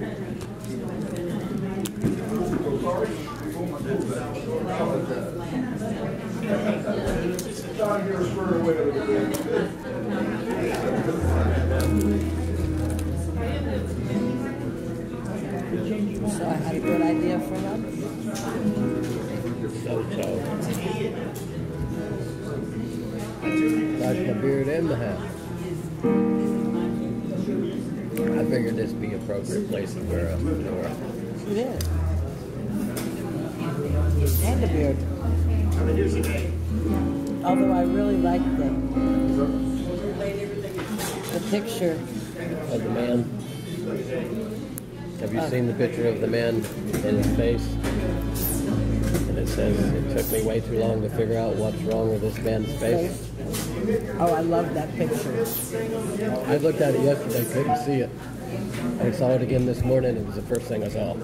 So I had a good idea for them. So, so. Got the beard and the hat. Figured this would be appropriate place to wear a fedora. It is. And a beard. Although I really like the the picture. Of the man. Have you seen the picture of the man in his face? And it says, it took me way too long to figure out what's wrong with this man's face. Oh, I love that picture. I looked at it yesterday, couldn't see it. I saw it again this morning, it was the first thing I saw.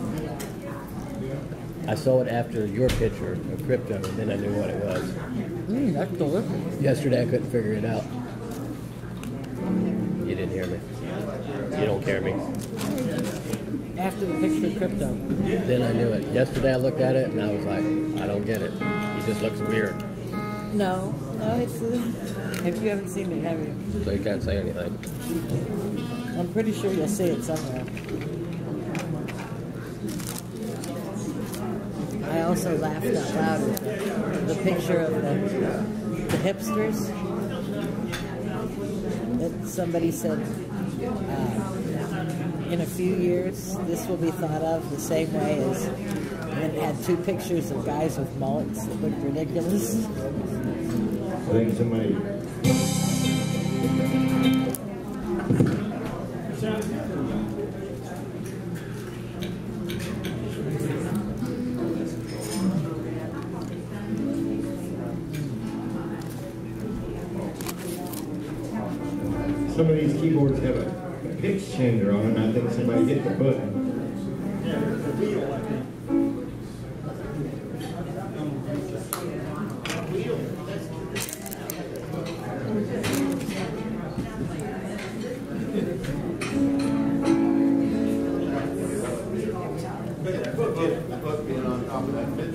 I saw it after your picture of crypto, and then I knew what it was. Mm, that's delicious. Yesterday I couldn't figure it out. You didn't hear me. You don't care me. After the picture of crypto. Then I knew it. Yesterday I looked at it and I was like, I don't get it. He just looks weird. No, no, it's. If you haven't seen it, have you? So you can't say anything. I'm pretty sure you'll see it somewhere. I also laughed out loud at the, the picture of the, the hipsters. Somebody said, uh, in a few years, this will be thought of the same way as, and it had two pictures of guys with mullets that looked ridiculous. I think. Some of these keyboards have a pitch changer on, and I think somebody hit the button.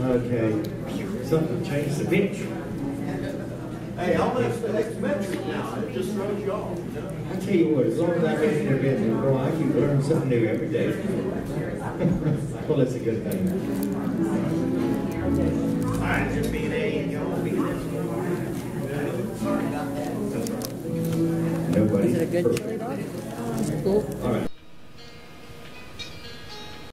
Okay, something changed the pitch. Hey, I'll make the next metric now, it just throws you off. I tell you what, as long as I make it business, boy, I keep learning something new every day. well, that's a good thing. All right, just being a, you know, being Nobody. Is it a good chili dog? All right.